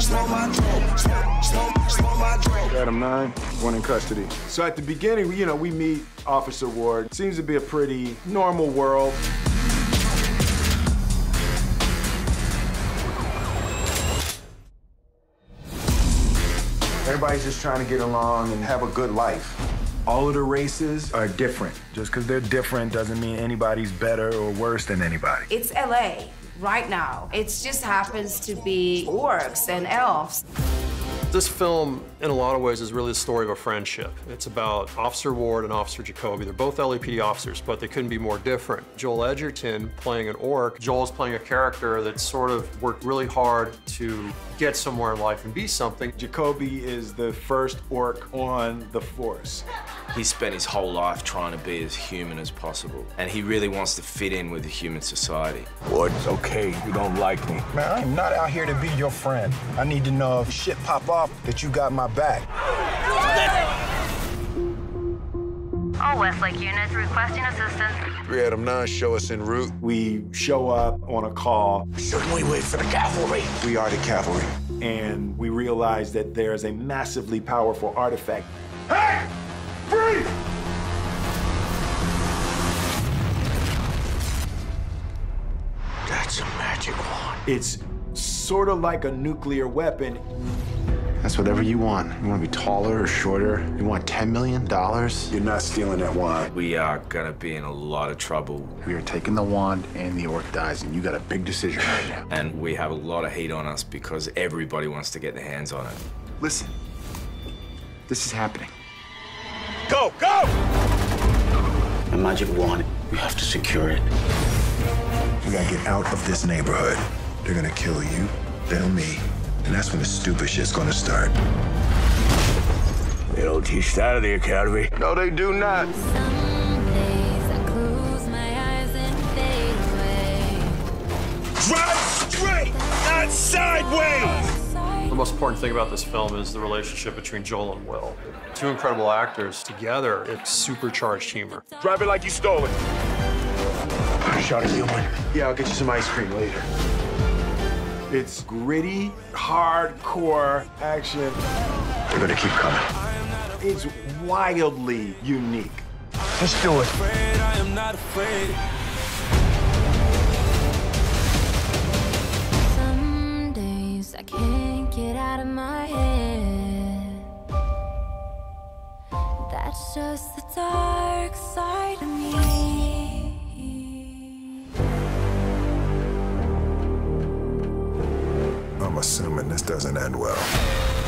smoke my. Adam nine, one in custody. So at the beginning, you know, we meet Officer Ward. Seems to be a pretty normal world. Everybody's just trying to get along and have a good life. All of the races are different. Just because they're different doesn't mean anybody's better or worse than anybody. It's LA right now. It just happens to be orcs and elves. This film, in a lot of ways, is really the story of a friendship. It's about Officer Ward and Officer Jakoby. They're both LAPD officers, but they couldn't be more different. Joel Edgerton playing an orc. Joel's playing a character that sort of worked really hard to get somewhere in life and be something. Jakoby is the first orc on the force. He spent his whole life trying to be as human as possible, and he really wants to fit in with the human society. Ward, it's okay. You don't like me. Man, I am not out here to be your friend. I need to know if shit pop off that you got my back. All Westlake units requesting assistance. 3 Adam 9, show us en route. We show up on a call, Shouldn't we wait for the cavalry? We are the cavalry. and we realize that there is a massively powerful artifact. Hey! Free! That's a magic wand. It's sort of like a nuclear weapon. That's whatever you want. You want to be taller or shorter? You want $10 million? You're not stealing that wand. We are gonna be in a lot of trouble, We are taking the wand and the orc dies, and you got a big decision right now. and we have a lot of heat on us because everybody wants to get their hands on it. Listen, this is happening. Go, go! A magic wand. We have to secure it. We gotta get out of this neighborhood. They're gonna kill you, then me, and that's when the stupid shit's gonna start. They don't teach that at the academy. No, they do not. Drive straight, not sideways! The most important thing about this film is the relationship between Joel and Will. Two incredible actors together, it's supercharged humor. Drive it like you stole it. Shot a human. Yeah, I'll get you some ice cream later. It's gritty, hardcore action. They're gonna keep coming. It's wildly unique. Let's do it. Some days I can't get out of my head. That's just the dark assuming this doesn't end well.